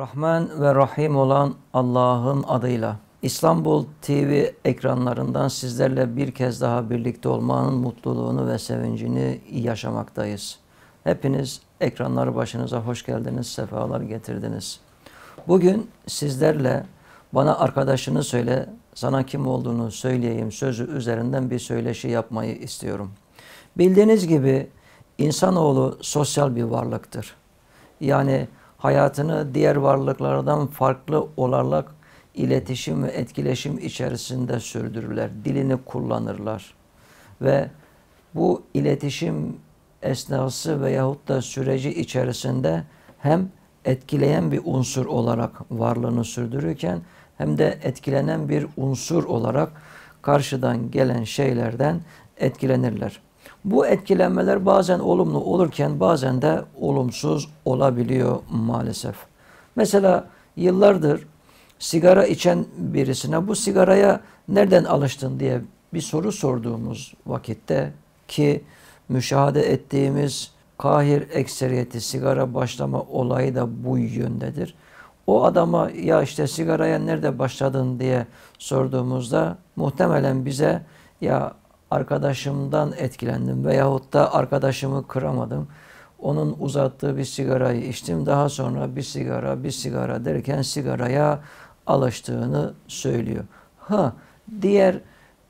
Rahman ve Rahim olan Allah'ın adıyla İstanbul TV ekranlarından sizlerle bir kez daha birlikte olmanın mutluluğunu ve sevincini yaşamaktayız. Hepiniz ekranları başınıza hoş geldiniz, sefalar getirdiniz. Bugün sizlerle bana arkadaşını söyle, sana kim olduğunu söyleyeyim sözü üzerinden bir söyleşi yapmayı istiyorum. Bildiğiniz gibi insanoğlu sosyal bir varlıktır. Yani hayatını diğer varlıklardan farklı olarak iletişim ve etkileşim içerisinde sürdürürler. Dilini kullanırlar. Ve bu iletişim esnası veyahut da süreci içerisinde hem etkileyen bir unsur olarak varlığını sürdürürken hem de etkilenen bir unsur olarak karşıdan gelen şeylerden etkilenirler. Bu etkilenmeler bazen olumlu olurken bazen de olumsuz olabiliyor maalesef. Mesela yıllardır sigara içen birisine bu sigaraya nereden alıştın diye bir soru sorduğumuz vakitte ki müşahede ettiğimiz kahir ekseriyeti sigara başlama olayı da bu yöndedir. O adama ya işte sigaraya nerede başladın diye sorduğumuzda muhtemelen bize ya arkadaşımdan etkilendim veyahut da arkadaşımı kıramadım. Onun uzattığı bir sigarayı içtim. Daha sonra bir sigara, bir sigara derken sigaraya alıştığını söylüyor. Ha, diğer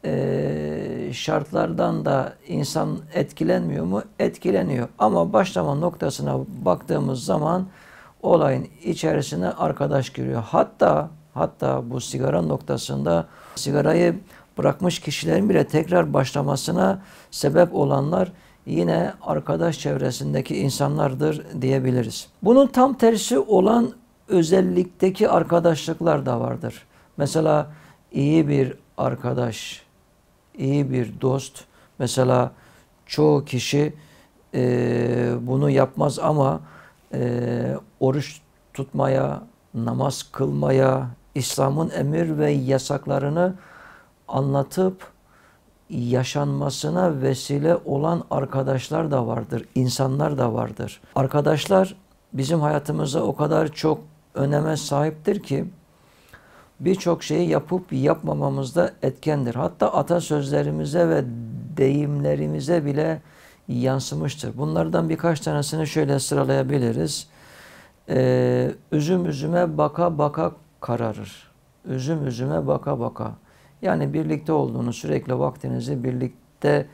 e, şartlardan da insan etkilenmiyor mu? Etkileniyor. Ama başlama noktasına baktığımız zaman olayın içerisine arkadaş giriyor. Hatta hatta bu sigara noktasında sigarayı bırakmış kişilerin bile tekrar başlamasına sebep olanlar yine arkadaş çevresindeki insanlardır diyebiliriz. Bunun tam tersi olan özellikteki arkadaşlıklar da vardır. Mesela iyi bir arkadaş, iyi bir dost. Mesela çoğu kişi e, bunu yapmaz ama e, oruç tutmaya, namaz kılmaya, İslam'ın emir ve yasaklarını anlatıp yaşanmasına vesile olan arkadaşlar da vardır, insanlar da vardır. Arkadaşlar bizim hayatımızda o kadar çok öneme sahiptir ki birçok şeyi yapıp yapmamamızda etkendir. Hatta atasözlerimize ve deyimlerimize bile yansımıştır. Bunlardan birkaç tanesini şöyle sıralayabiliriz. Ee, üzüm üzüme baka baka kararır. Üzüm üzüme baka baka. Yani birlikte olduğunuz, sürekli vaktinizi birlikte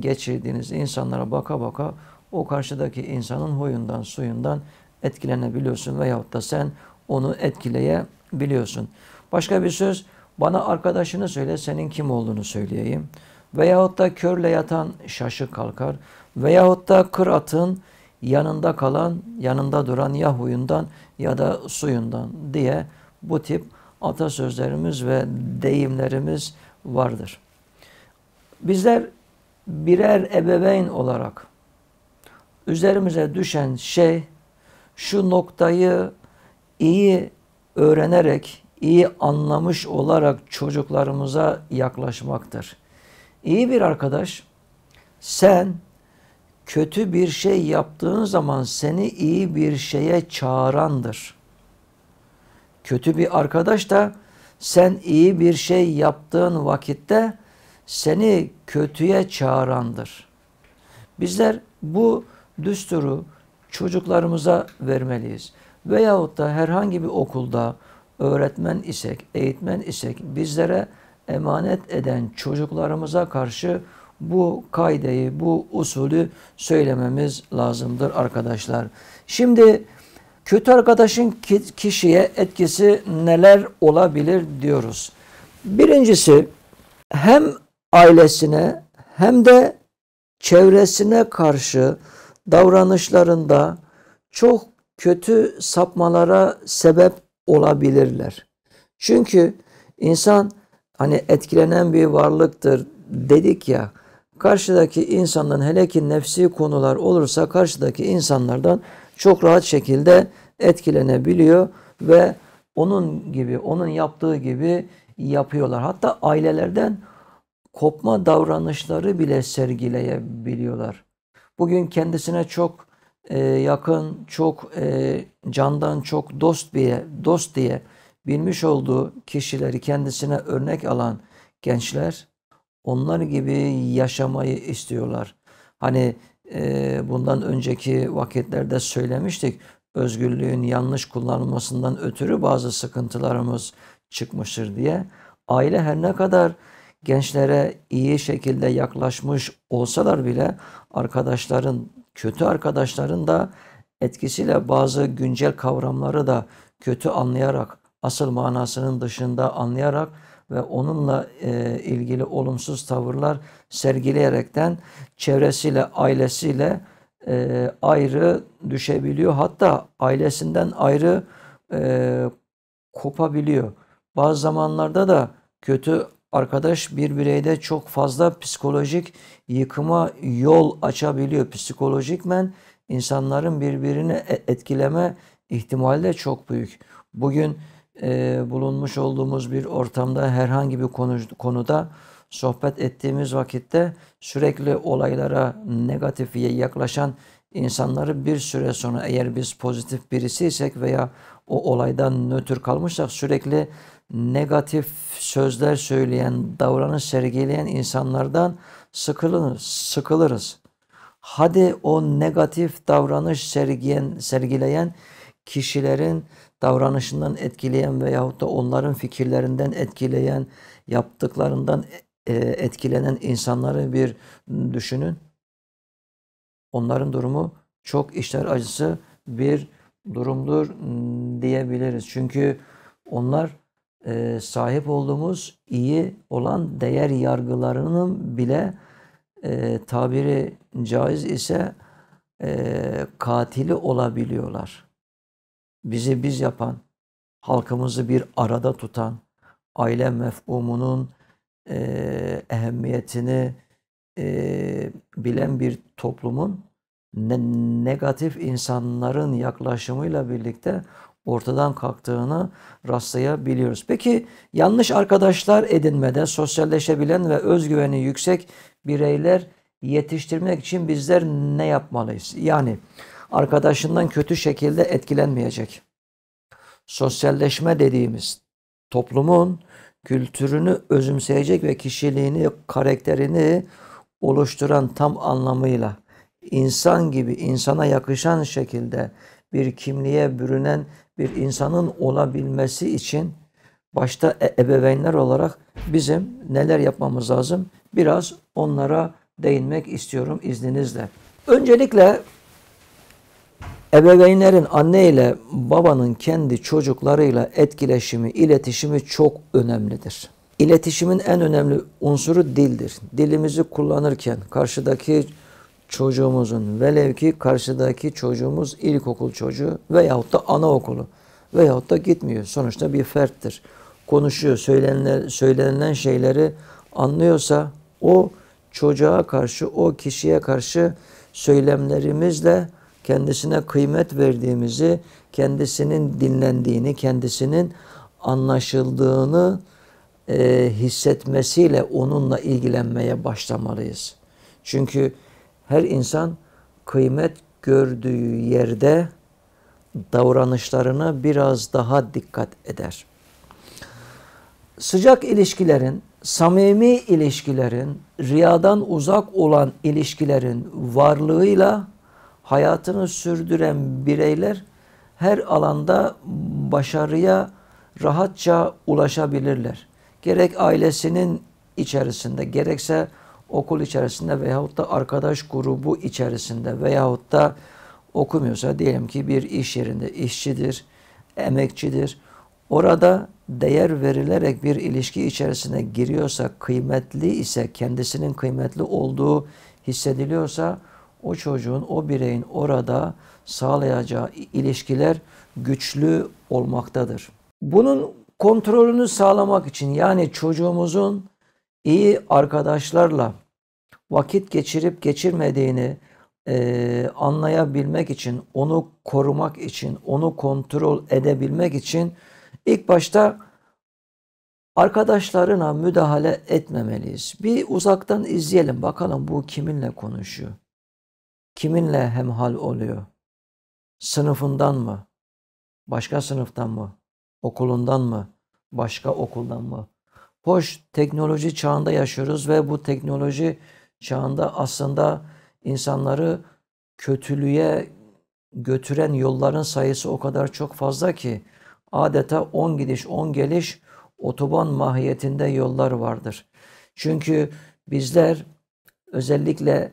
geçirdiğiniz insanlara baka baka o karşıdaki insanın huyundan, suyundan etkilenebiliyorsun veyahut da sen onu etkileyebiliyorsun. Başka bir söz, bana arkadaşını söyle, senin kim olduğunu söyleyeyim. Veyahut da körle yatan şaşı kalkar. Veyahut da kır atın yanında kalan, yanında duran ya huyundan ya da suyundan diye bu tip atasözlerimiz ve deyimlerimiz vardır. Bizler birer ebeveyn olarak üzerimize düşen şey şu noktayı iyi öğrenerek, iyi anlamış olarak çocuklarımıza yaklaşmaktır. İyi bir arkadaş sen kötü bir şey yaptığın zaman seni iyi bir şeye çağırandır. Kötü bir arkadaş da sen iyi bir şey yaptığın vakitte seni kötüye çağırandır. Bizler bu düsturu çocuklarımıza vermeliyiz. Veyahut da herhangi bir okulda öğretmen isek, eğitmen isek bizlere emanet eden çocuklarımıza karşı bu kaideyi, bu usulü söylememiz lazımdır arkadaşlar. Şimdi kötü arkadaşın kişiye etkisi neler olabilir diyoruz. Birincisi hem ailesine hem de çevresine karşı davranışlarında çok kötü sapmalara sebep olabilirler. Çünkü insan hani etkilenen bir varlıktır dedik ya karşıdaki insandan hele ki nefsi konular olursa karşıdaki insanlardan çok rahat şekilde etkilenebiliyor ve onun gibi, onun yaptığı gibi yapıyorlar. Hatta ailelerden kopma davranışları bile sergileyebiliyorlar. Bugün kendisine çok e, yakın, çok e, candan çok dost diye, dost diye bilmiş olduğu kişileri kendisine örnek alan gençler onlar gibi yaşamayı istiyorlar. Hani bundan önceki vakitlerde söylemiştik özgürlüğün yanlış kullanılmasından ötürü bazı sıkıntılarımız çıkmıştır diye. Aile her ne kadar gençlere iyi şekilde yaklaşmış olsalar bile arkadaşların, kötü arkadaşların da etkisiyle bazı güncel kavramları da kötü anlayarak, asıl manasının dışında anlayarak ve onunla e, ilgili olumsuz tavırlar sergileyerekten çevresiyle, ailesiyle e, ayrı düşebiliyor. Hatta ailesinden ayrı e, kopabiliyor. Bazı zamanlarda da kötü arkadaş bir bireyde çok fazla psikolojik yıkıma yol açabiliyor. Psikolojikmen insanların birbirini e, etkileme ihtimali de çok büyük. Bugün e, bulunmuş olduğumuz bir ortamda herhangi bir konu, konuda sohbet ettiğimiz vakitte sürekli olaylara negatif yaklaşan insanları bir süre sonra eğer biz pozitif birisiysek veya o olaydan nötr kalmışsak sürekli negatif sözler söyleyen, davranış sergileyen insanlardan sıkılırız. sıkılırız. Hadi o negatif davranış sergileyen, sergileyen kişilerin davranışından etkileyen veyahut da onların fikirlerinden etkileyen, yaptıklarından e, etkilenen insanları bir düşünün. Onların durumu çok işler acısı bir durumdur diyebiliriz. Çünkü onlar e, sahip olduğumuz iyi olan değer yargılarının bile e, tabiri caiz ise katili olabiliyorlar. Bizi biz yapan, halkımızı bir arada tutan, aile mefhumunun e, ehemmiyetini e, bilen bir toplumun ne, negatif insanların yaklaşımıyla birlikte ortadan kalktığını rastlayabiliyoruz. Peki yanlış arkadaşlar edinmede sosyalleşebilen ve özgüveni yüksek bireyler yetiştirmek için bizler ne yapmalıyız? Yani arkadaşından kötü şekilde etkilenmeyecek. Sosyalleşme dediğimiz toplumun kültürünü özümseyecek ve kişiliğini, karakterini oluşturan tam anlamıyla insan gibi insana yakışan şekilde bir kimliğe bürünen bir insanın olabilmesi için başta e ebeveynler olarak bizim neler yapmamız lazım? Biraz onlara değinmek istiyorum izninizle. Öncelikle ebeveynlerin anne ile babanın kendi çocuklarıyla etkileşimi, iletişimi çok önemlidir. İletişimin en önemli unsuru dildir. Dilimizi kullanırken karşıdaki çocuğumuzun velev ki karşıdaki çocuğumuz ilkokul çocuğu veyahut da anaokulu veyahut da gitmiyor. Sonuçta bir ferttir. Konuşuyor, söylenilen, söylenilen şeyleri anlıyorsa o çocuğa karşı, o kişiye karşı söylemlerimizle kendisine kıymet verdiğimizi, kendisinin dinlendiğini, kendisinin anlaşıldığını e, hissetmesiyle onunla ilgilenmeye başlamalıyız. Çünkü her insan kıymet gördüğü yerde davranışlarına biraz daha dikkat eder. Sıcak ilişkilerin, samimi ilişkilerin, riyadan uzak olan ilişkilerin varlığıyla hayatını sürdüren bireyler her alanda başarıya rahatça ulaşabilirler. Gerek ailesinin içerisinde gerekse okul içerisinde veyahut da arkadaş grubu içerisinde veyahut da okumuyorsa diyelim ki bir iş yerinde işçidir, emekçidir. Orada değer verilerek bir ilişki içerisine giriyorsa, kıymetli ise, kendisinin kıymetli olduğu hissediliyorsa o çocuğun, o bireyin orada sağlayacağı ilişkiler güçlü olmaktadır. Bunun kontrolünü sağlamak için yani çocuğumuzun iyi arkadaşlarla vakit geçirip geçirmediğini e, anlayabilmek için, onu korumak için, onu kontrol edebilmek için ilk başta arkadaşlarına müdahale etmemeliyiz. Bir uzaktan izleyelim bakalım bu kiminle konuşuyor. Kiminle hemhal oluyor. Sınıfından mı? Başka sınıftan mı? Okulundan mı? Başka okuldan mı? Hoş teknoloji çağında yaşıyoruz ve bu teknoloji çağında aslında insanları kötülüğe götüren yolların sayısı o kadar çok fazla ki adeta 10 gidiş 10 geliş otoban mahiyetinde yollar vardır. Çünkü bizler özellikle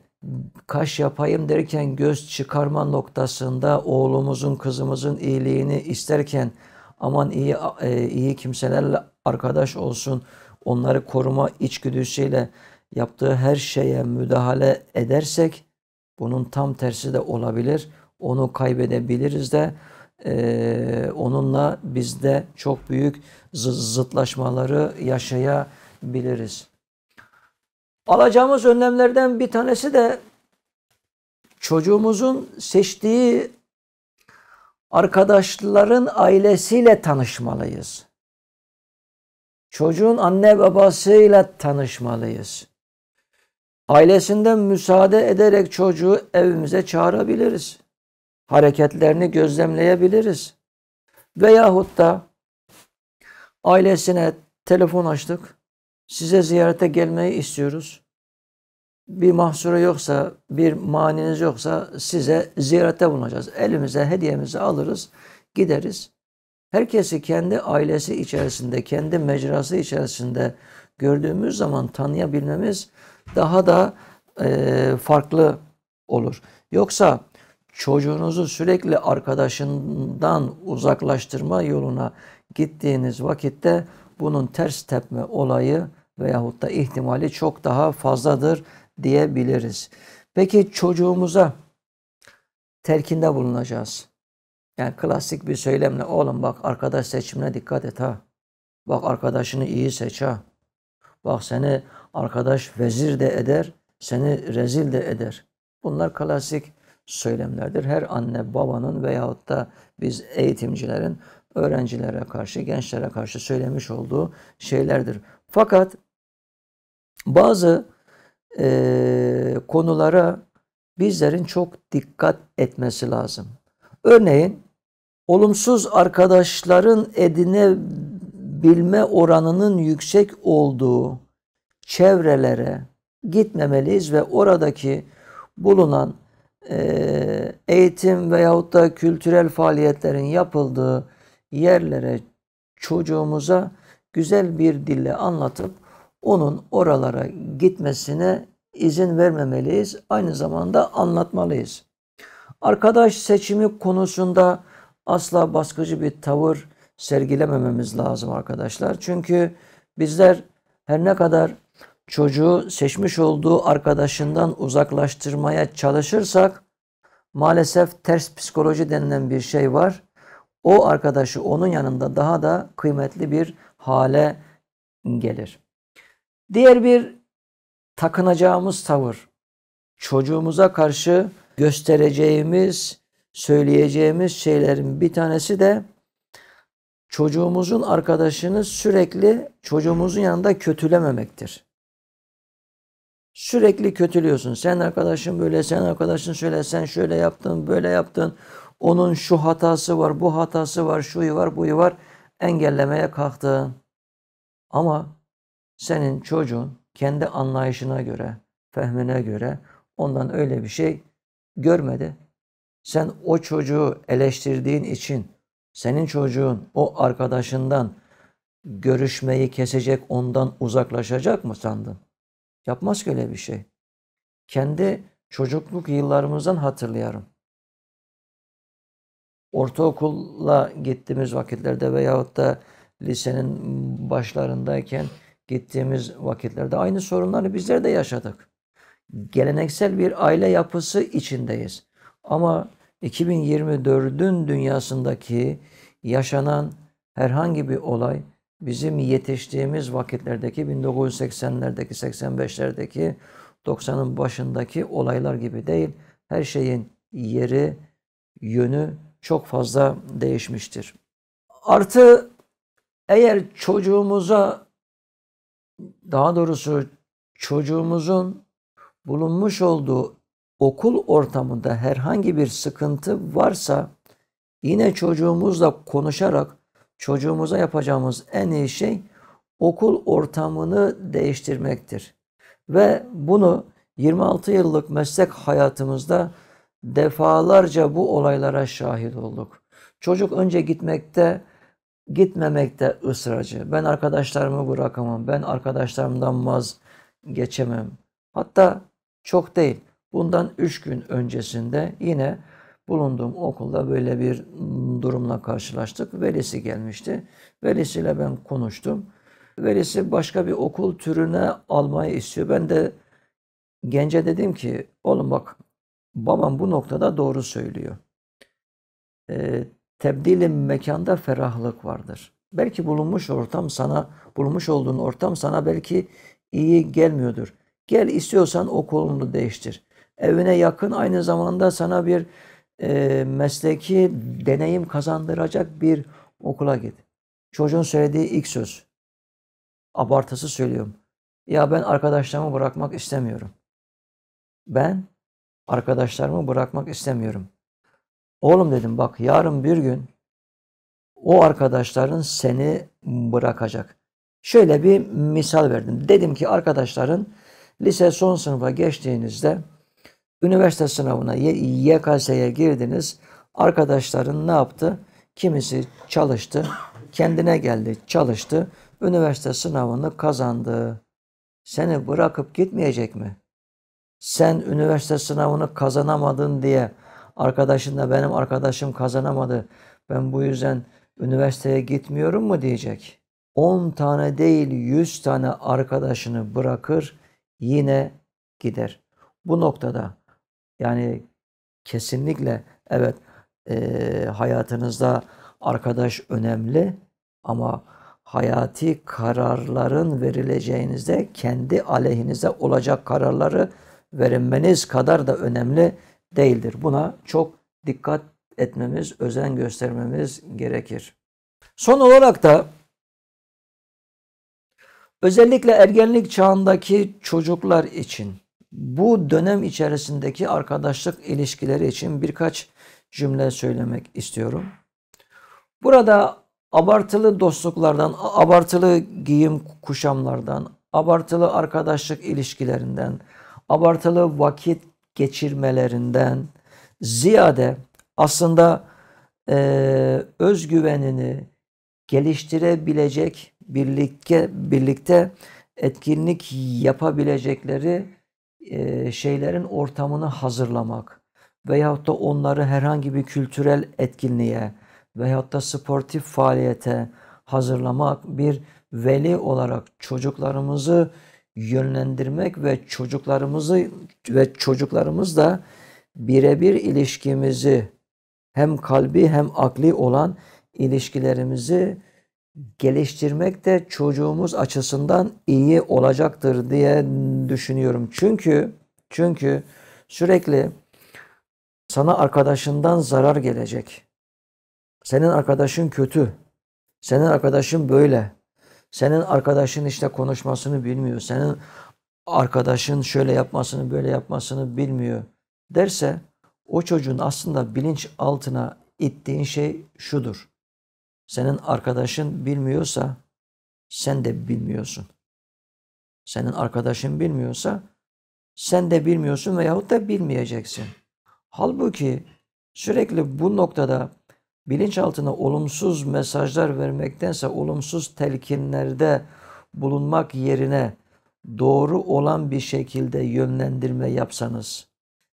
kaş yapayım derken göz çıkarma noktasında oğlumuzun kızımızın iyiliğini isterken aman iyi e, iyi kimselerle arkadaş olsun onları koruma içgüdüsüyle yaptığı her şeye müdahale edersek bunun tam tersi de olabilir. Onu kaybedebiliriz de e, onunla bizde çok büyük zıtlaşmaları yaşayabiliriz. Alacağımız önlemlerden bir tanesi de çocuğumuzun seçtiği arkadaşların ailesiyle tanışmalıyız. Çocuğun anne babasıyla tanışmalıyız. Ailesinden müsaade ederek çocuğu evimize çağırabiliriz. Hareketlerini gözlemleyebiliriz. Veyahut da ailesine telefon açtık. Size ziyarete gelmeyi istiyoruz. Bir mahsuru yoksa, bir maniniz yoksa size ziyarette bulunacağız. Elimize hediyemizi alırız, gideriz. Herkesi kendi ailesi içerisinde, kendi mecrası içerisinde gördüğümüz zaman tanıyabilmemiz daha da e, farklı olur. Yoksa çocuğunuzu sürekli arkadaşından uzaklaştırma yoluna gittiğiniz vakitte bunun ters tepme olayı veyahut da ihtimali çok daha fazladır diyebiliriz. Peki çocuğumuza telkinde bulunacağız. Yani klasik bir söylemle oğlum bak arkadaş seçimine dikkat et ha. Bak arkadaşını iyi seç ha. Bak seni arkadaş vezir de eder, seni rezil de eder. Bunlar klasik söylemlerdir. Her anne babanın veyahut da biz eğitimcilerin öğrencilere karşı, gençlere karşı söylemiş olduğu şeylerdir. Fakat bazı e, konulara bizlerin çok dikkat etmesi lazım. Örneğin olumsuz arkadaşların edinebilme oranının yüksek olduğu çevrelere gitmemeliyiz ve oradaki bulunan e, eğitim veyahut da kültürel faaliyetlerin yapıldığı yerlere çocuğumuza güzel bir dille anlatıp onun oralara gitmesine izin vermemeliyiz. Aynı zamanda anlatmalıyız. Arkadaş seçimi konusunda asla baskıcı bir tavır sergilemememiz lazım arkadaşlar. Çünkü bizler her ne kadar çocuğu seçmiş olduğu arkadaşından uzaklaştırmaya çalışırsak maalesef ters psikoloji denilen bir şey var. O arkadaşı onun yanında daha da kıymetli bir hale gelir. Diğer bir takınacağımız tavır çocuğumuza karşı göstereceğimiz, söyleyeceğimiz şeylerin bir tanesi de çocuğumuzun arkadaşını sürekli çocuğumuzun yanında kötülememektir. Sürekli kötülüyorsun. Sen arkadaşın böyle, sen arkadaşın şöyle, sen şöyle yaptın, böyle yaptın. Onun şu hatası var, bu hatası var, şuyu var, buyu var. Engellemeye kalktın. Ama senin çocuğun kendi anlayışına göre, fehmine göre ondan öyle bir şey görmedi. Sen o çocuğu eleştirdiğin için senin çocuğun o arkadaşından görüşmeyi kesecek, ondan uzaklaşacak mı sandın? Yapmaz ki öyle bir şey. Kendi çocukluk yıllarımızdan hatırlayarım. Ortaokulla gittiğimiz vakitlerde veyahut da lisenin başlarındayken gittiğimiz vakitlerde aynı sorunları bizler de yaşadık. Geleneksel bir aile yapısı içindeyiz. Ama 2024'ün dünyasındaki yaşanan herhangi bir olay bizim yetiştiğimiz vakitlerdeki 1980'lerdeki, 85'lerdeki, 90'ın başındaki olaylar gibi değil. Her şeyin yeri, yönü çok fazla değişmiştir. Artı eğer çocuğumuza daha doğrusu çocuğumuzun bulunmuş olduğu okul ortamında herhangi bir sıkıntı varsa yine çocuğumuzla konuşarak çocuğumuza yapacağımız en iyi şey okul ortamını değiştirmektir. Ve bunu 26 yıllık meslek hayatımızda defalarca bu olaylara şahit olduk. Çocuk önce gitmekte, gitmemekte ısrarcı. Ben arkadaşlarımı bırakamam, ben arkadaşlarımdan vazgeçemem. Hatta çok değil, bundan üç gün öncesinde yine bulunduğum okulda böyle bir durumla karşılaştık. Velisi gelmişti. Velisiyle ben konuştum. Velisi başka bir okul türüne almayı istiyor. Ben de gence dedim ki oğlum bak babam bu noktada doğru söylüyor. E, tebdili mekanda ferahlık vardır. Belki bulunmuş ortam sana, bulunmuş olduğun ortam sana belki iyi gelmiyordur. Gel istiyorsan okulunu değiştir. Evine yakın aynı zamanda sana bir e, mesleki deneyim kazandıracak bir okula git. Çocuğun söylediği ilk söz. Abartısı söylüyorum. Ya ben arkadaşlarımı bırakmak istemiyorum. Ben arkadaşlarımı bırakmak istemiyorum. Oğlum dedim bak yarın bir gün o arkadaşların seni bırakacak. Şöyle bir misal verdim. Dedim ki arkadaşların lise son sınıfa geçtiğinizde üniversite sınavına YKS'ye girdiniz. Arkadaşların ne yaptı? Kimisi çalıştı, kendine geldi, çalıştı, üniversite sınavını kazandı. Seni bırakıp gitmeyecek mi? Sen üniversite sınavını kazanamadın diye arkadaşın da benim arkadaşım kazanamadı. Ben bu yüzden üniversiteye gitmiyorum mu diyecek. 10 tane değil 100 tane arkadaşını bırakır yine gider. Bu noktada yani kesinlikle evet e, hayatınızda arkadaş önemli ama hayati kararların verileceğinizde kendi aleyhinize olacak kararları verilmeniz kadar da önemli değildir. Buna çok dikkat etmemiz, özen göstermemiz gerekir. Son olarak da özellikle ergenlik çağındaki çocuklar için bu dönem içerisindeki arkadaşlık ilişkileri için birkaç cümle söylemek istiyorum. Burada abartılı dostluklardan, abartılı giyim kuşamlardan, abartılı arkadaşlık ilişkilerinden, abartılı vakit geçirmelerinden ziyade aslında e, özgüvenini geliştirebilecek birlikte birlikte etkinlik yapabilecekleri e, şeylerin ortamını hazırlamak veyahut da onları herhangi bir kültürel etkinliğe veyahut da sportif faaliyete hazırlamak bir veli olarak çocuklarımızı yönlendirmek ve çocuklarımızı ve çocuklarımızla birebir ilişkimizi hem kalbi hem akli olan ilişkilerimizi geliştirmek de çocuğumuz açısından iyi olacaktır diye düşünüyorum. Çünkü çünkü sürekli sana arkadaşından zarar gelecek. Senin arkadaşın kötü. Senin arkadaşın böyle. Senin arkadaşın işte konuşmasını bilmiyor. Senin arkadaşın şöyle yapmasını böyle yapmasını bilmiyor derse o çocuğun aslında bilinç altına ittiğin şey şudur. Senin arkadaşın bilmiyorsa sen de bilmiyorsun. Senin arkadaşın bilmiyorsa sen de bilmiyorsun veyahut da bilmeyeceksin. Halbuki sürekli bu noktada bilinçaltına olumsuz mesajlar vermektense olumsuz telkinlerde bulunmak yerine doğru olan bir şekilde yönlendirme yapsanız,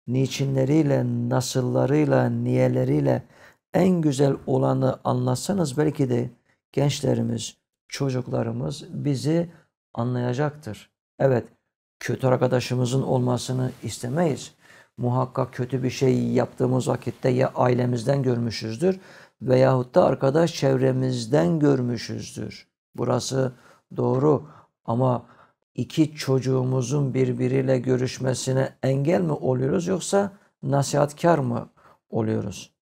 niçinleriyle, nasıllarıyla, niyeleriyle en güzel olanı anlatsanız belki de gençlerimiz, çocuklarımız bizi anlayacaktır. Evet, kötü arkadaşımızın olmasını istemeyiz muhakkak kötü bir şey yaptığımız vakitte ya ailemizden görmüşüzdür veyahut da arkadaş çevremizden görmüşüzdür. Burası doğru ama iki çocuğumuzun birbiriyle görüşmesine engel mi oluyoruz yoksa nasihatkar mı oluyoruz?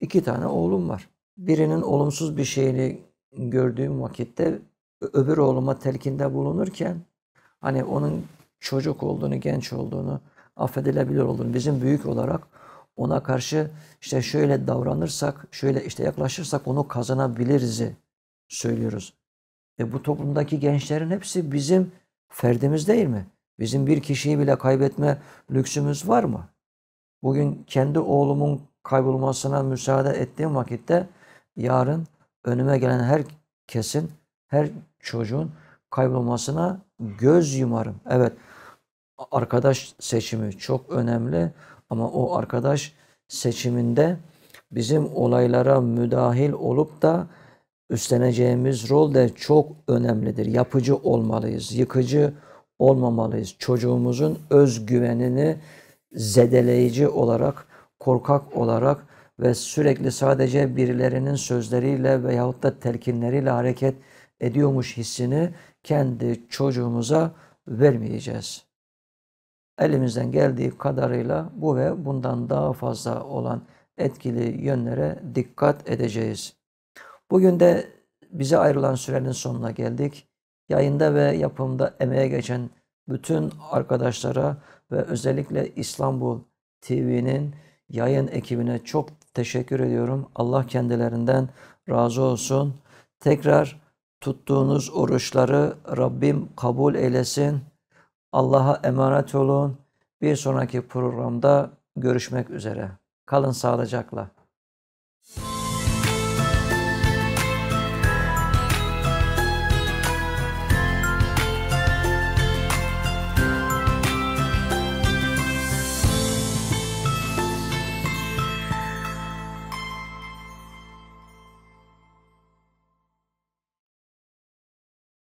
İki tane oğlum var. Birinin olumsuz bir şeyini gördüğüm vakitte öbür oğluma telkinde bulunurken hani onun çocuk olduğunu, genç olduğunu affedilebilir olduğunu bizim büyük olarak ona karşı işte şöyle davranırsak, şöyle işte yaklaşırsak onu kazanabiliriz'i söylüyoruz. E bu toplumdaki gençlerin hepsi bizim ferdimiz değil mi? Bizim bir kişiyi bile kaybetme lüksümüz var mı? Bugün kendi oğlumun kaybolmasına müsaade ettiğim vakitte yarın önüme gelen herkesin, her çocuğun kaybolmasına göz yumarım. Evet, arkadaş seçimi çok önemli ama o arkadaş seçiminde bizim olaylara müdahil olup da üstleneceğimiz rol de çok önemlidir. Yapıcı olmalıyız, yıkıcı olmamalıyız. Çocuğumuzun özgüvenini zedeleyici olarak, korkak olarak ve sürekli sadece birilerinin sözleriyle veyahut da telkinleriyle hareket ediyormuş hissini kendi çocuğumuza vermeyeceğiz. Elimizden geldiği kadarıyla bu ve bundan daha fazla olan etkili yönlere dikkat edeceğiz. Bugün de bize ayrılan sürenin sonuna geldik. Yayında ve yapımda emeğe geçen bütün arkadaşlara ve özellikle İstanbul TV'nin yayın ekibine çok teşekkür ediyorum. Allah kendilerinden razı olsun. Tekrar tuttuğunuz oruçları Rabbim kabul eylesin. Allah'a emanet olun. Bir sonraki programda görüşmek üzere. Kalın sağlıcakla.